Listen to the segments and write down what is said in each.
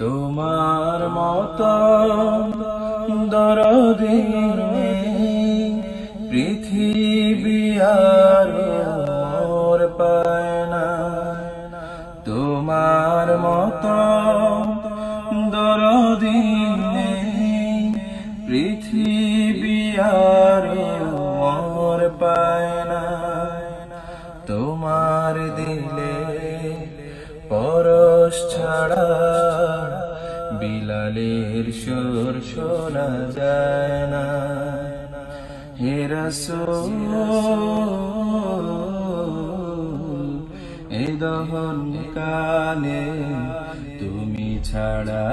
তোমার মত দরদি পৃথিবী আর মোর পায় তোমার মত দরদি পৃথিবী আর মোর পায় না। তোমার দিলে পরশ ছাড়া বিলালের সুর শোনা যায় না হে রসূল, এ দহন কালে তুমি ছাড়া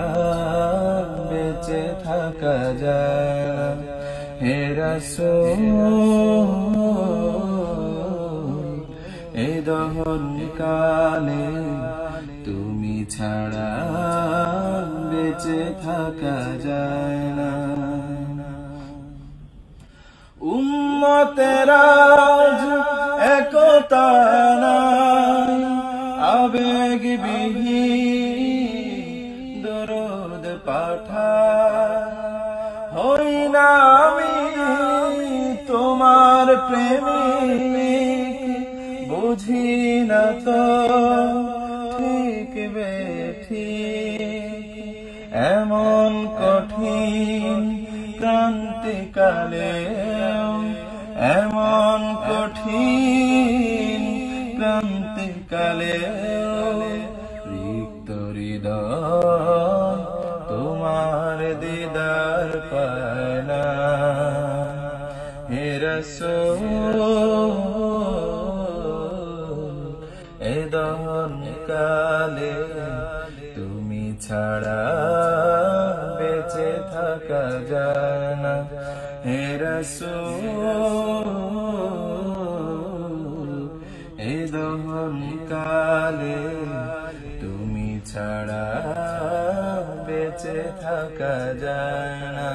বেঁচে থাকা যায় না। হে রসূল, এ দহন কালে তুমি ছাড়া বেঁচে থাকা যায় না। উম্মতেরাজ একতা নাই আবেগ বিহি দরদ পাঠা। হই না আমি তোমার প্রেমিক, বুঝি না তো ঠিক বেঠি এমন কঠিন ক্রান্তিকালে এমন কঠিন ক্রান্তিকালে রিক্ত হৃদয় তোমার দিদার পায় না। হে রসূল কালে তুমি ছাড়া যায় না হে রসূল এ দহন কালে তুমি ছাড়া বেঁচে থাকা যায় না।